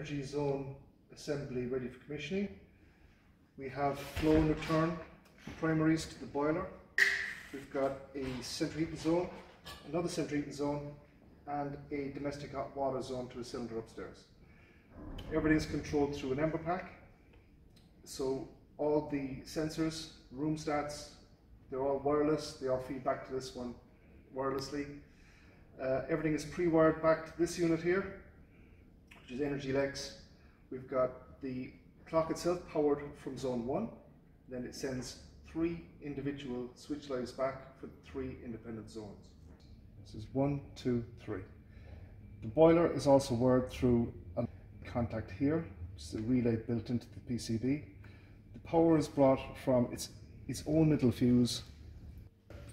NRG Zone assembly ready for commissioning. We have flow and return primaries to the boiler. We've got a central heating zone, another central heating zone, and a domestic hot water zone to a cylinder upstairs. Everything's controlled through an Ember pack. So all the sensors, room stats, they're all wireless. They all feed back to this one wirelessly. Uh, everything is pre-wired back to this unit here, which is NRG Lex. We've got the clock itself powered from zone one. Then it sends three individual switch lives back for three independent zones. This is one, two, three. The boiler is also wired through a contact here, which is a relay built into the PCB. The power is brought from its, its own little fuse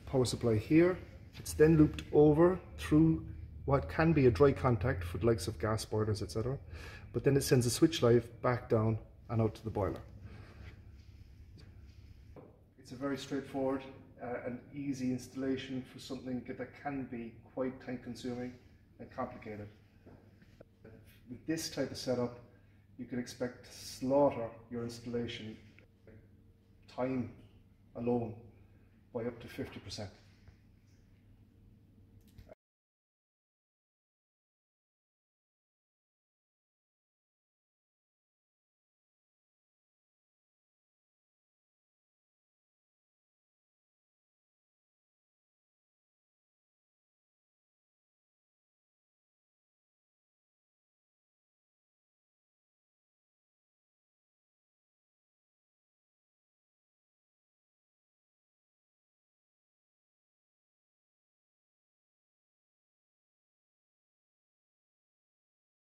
power supply here. It's then looped over through what can be a dry contact for the likes of gas boilers, etc. But then it sends a switch live back down and out to the boiler. It's a very straightforward uh, and easy installation for something that can be quite time consuming and complicated. With this type of setup, you can expect to slaughter your installation time alone by up to 50%.